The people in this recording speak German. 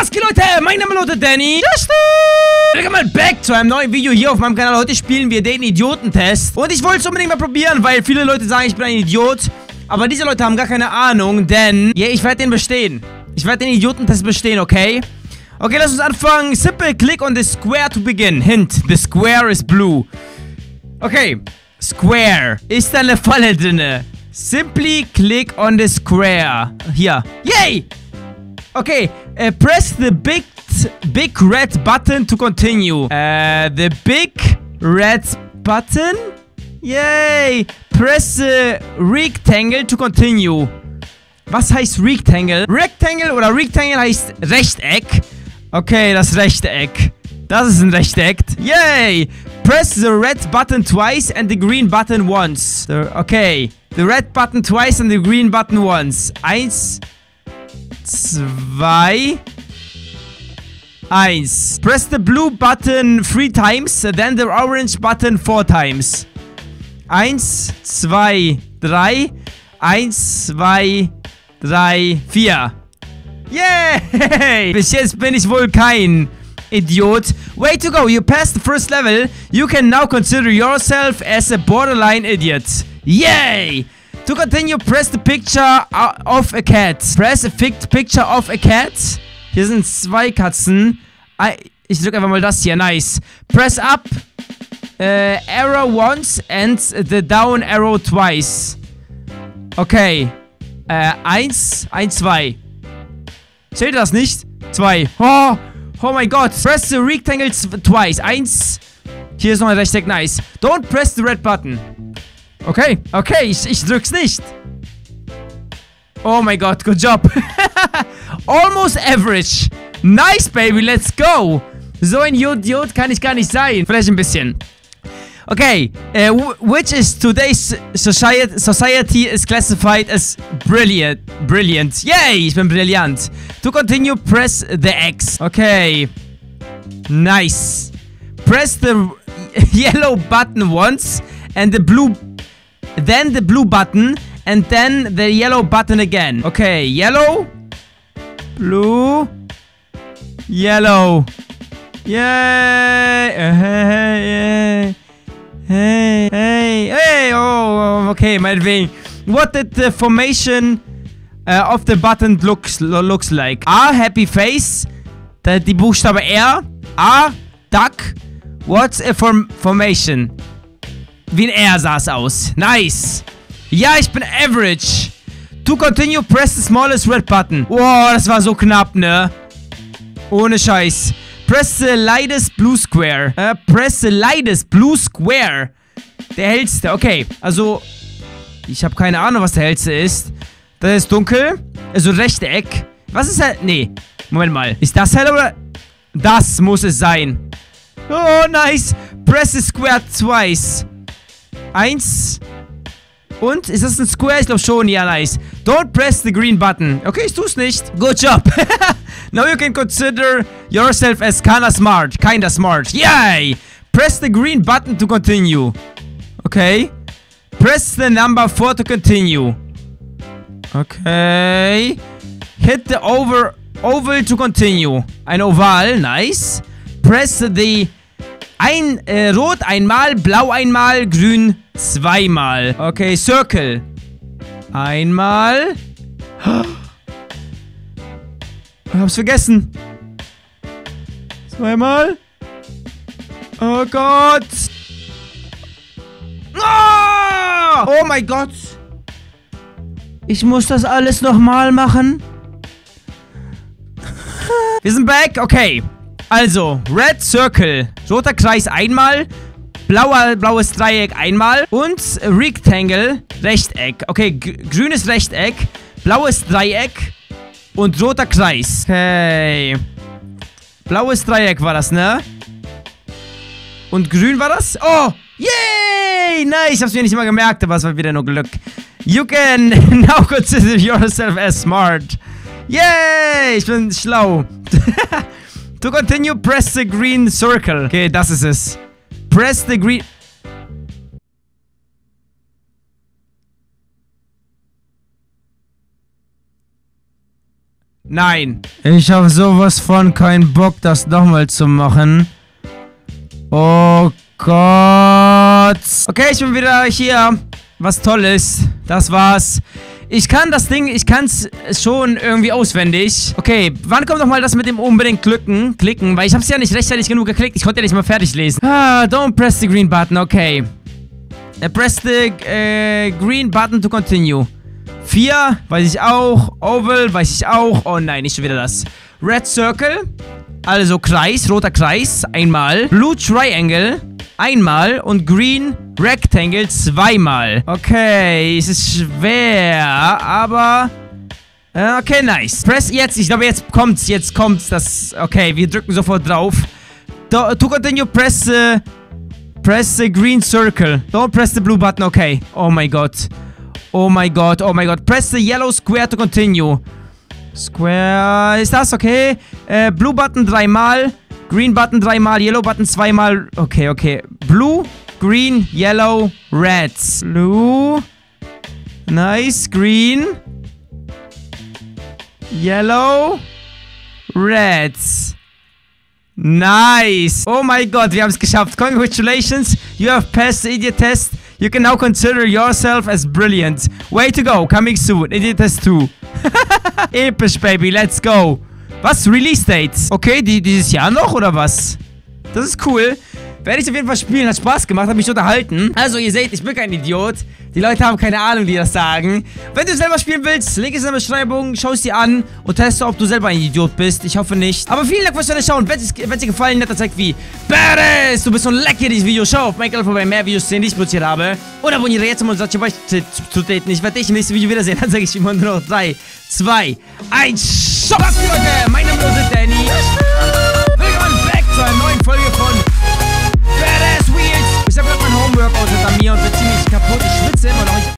was geht Leute? Mein Name lautet Danny. Justin. Willkommen back zu einem neuen Video hier auf meinem Kanal. Heute spielen wir den Idiotentest. Und ich wollte es unbedingt mal probieren, weil viele Leute sagen, ich bin ein Idiot. Aber diese Leute haben gar keine Ahnung, denn ja, ich werde den bestehen. Ich werde den Idiotentest bestehen, okay? Okay, lass uns anfangen. Simple click on the square to begin. Hint, the square is blue. Okay, square. Ist da eine Falle drinne? Simply click on the square. Hier. Yay! Okay, uh, press the big big red button to continue. Uh, the big red button? Yay! Press the rectangle to continue. Was heißt Rectangle? Rectangle oder Rectangle heißt Rechteck. Okay, das Rechteck. Das ist ein Rechteck. Yay! Press the red button twice and the green button once. Okay. The red button twice and the green button once. Eins, zwei, eins. Press the blue button three times, then the orange button four times. Eins, zwei, drei. Eins, zwei, drei, vier. Yay! Bis jetzt bin ich wohl kein Idiot. Way to go, you passed the first level. You can now consider yourself as a borderline idiot. Yay! To continue, press the picture of a cat. Press a picture of a cat. Hier sind zwei Katzen. Ich drücke einfach mal das hier. Nice. Press up uh, arrow once and the down arrow twice. Okay. Äh, eins, eins, zwei. Zählt das nicht? Zwei. Oh, oh mein Gott. Press the rectangle twice. Eins. Hier ist noch ein Rechteck. Nice. Don't press the red button. Okay, okay, ich, ich drück's nicht. Oh my god, good job. Almost average. Nice, baby, let's go. So ein Idiot kann ich gar nicht sein. Vielleicht ein bisschen. Okay, uh, which is today's society, society is classified as brilliant. Brilliant. Yay, ich bin brillant. To continue, press the X. Okay. Nice. Press the yellow button once and the blue then the blue button, and then the yellow button again. Okay, yellow, blue, yellow. Yay! Hey, hey, hey, hey, oh, okay, my meinetwegen. What did the formation uh, of the button looks looks like? A, happy face. Die Buchstabe R. A, duck. What's a form formation? Wie ein R sah es aus. Nice. Ja, ich bin average. To continue, press the smallest red button. Wow, das war so knapp, ne? Ohne Scheiß. Press the lightest blue square. Uh, press the lightest blue square. Der hellste. Okay, also... Ich habe keine Ahnung, was der hellste ist. Das ist dunkel. Also Rechteck. Was ist hell? Nee. Moment mal. Ist das hell oder... Das muss es sein. Oh, nice. Press the square twice. Eins. Und? Ist das ein Square? Ich glaube schon. Ja, nice. Don't press the green button. Okay, ich tue es nicht. Good job. Now you can consider yourself as kinda smart. Kinda smart. Yay! Press the green button to continue. Okay. Press the number 4 to continue. Okay. Hit the over oval to continue. Ein Oval. Nice. Press the ein, äh, rot einmal, blau einmal, grün zweimal. Okay, Circle. Einmal. Ich hab's vergessen. Zweimal. Oh Gott. Oh, oh mein Gott. Ich muss das alles nochmal machen. Wir sind back. Okay. Also, Red Circle. Roter Kreis einmal. Blauer, blaues Dreieck einmal. Und Rectangle, Rechteck. Okay, grünes Rechteck. Blaues Dreieck. Und roter Kreis. Okay. Blaues Dreieck war das, ne? Und grün war das? Oh! Yay! Nice! Ich hab's mir nicht mal gemerkt, aber es war wieder nur Glück. You can now consider yourself as smart. Yay! Ich bin schlau. To continue, press the green circle. Okay, das ist es. Press the green... Nein. Ich habe sowas von keinen Bock, das nochmal zu machen. Oh Gott. Okay, ich bin wieder hier. Was Tolles. Das war's. Ich kann das Ding, ich kann's schon irgendwie auswendig. Okay, wann kommt nochmal das mit dem unbedingt klicken? Klicken, weil ich hab's ja nicht rechtzeitig genug geklickt. Ich konnte ja nicht mal fertig lesen. Ah, don't press the green button, okay. Uh, press the uh, green button to continue. 4, weiß ich auch. Oval, weiß ich auch. Oh nein, nicht schon wieder das. Red Circle, also Kreis, roter Kreis, einmal. Blue Triangle, einmal. Und Green Rectangle, zweimal. Okay, es ist schwer, aber... Äh, okay, nice. Press jetzt, ich glaube jetzt kommt's, jetzt kommt's. Das, okay, wir drücken sofort drauf. Do, to continue, press, uh, press the green circle. Don't press the blue button, okay. Oh my god. Oh my god, oh my god. Press the yellow square to continue. Square, ist das okay? Äh, Blue Button dreimal, Green Button dreimal, Yellow Button zweimal. Okay, okay. Blue, Green, Yellow, Red. Blue. Nice. Green. Yellow. Red. Nice. Oh mein Gott, wir haben es geschafft. Congratulations. You have passed the idiot test. You can now consider yourself as brilliant. Way to go. Coming soon. Idiot test 2. Episch, Baby. Let's go. Was? Release Date? Okay, die, dieses Jahr noch oder was? Das ist cool. Werde ich auf jeden Fall spielen. Hat Spaß gemacht, hat mich unterhalten. Also, ihr seht, ich bin kein Idiot. Die Leute haben keine Ahnung, die das sagen. Wenn du selber spielen willst, Link ist in der Beschreibung. Schau es dir an und teste, ob du selber ein Idiot bist. Ich hoffe nicht. Aber vielen Dank fürs Schauen. Wenn es dir gefallen hat, dann zeig wie Badass. Du bist so lecker, dieses Video. Schau auf mein Kanal vorbei, mehr Videos sehen, die ich produziert habe. Und abonniere jetzt, um uns zu daten. Ich werde dich im nächsten Video wiedersehen. Dann sage ich immer nur noch 3, 2, 1. Schau, Leute. Mein Name ist Danny. Workout hinter mir und bin ziemlich kaputt. Ich schwitze immer noch. Ich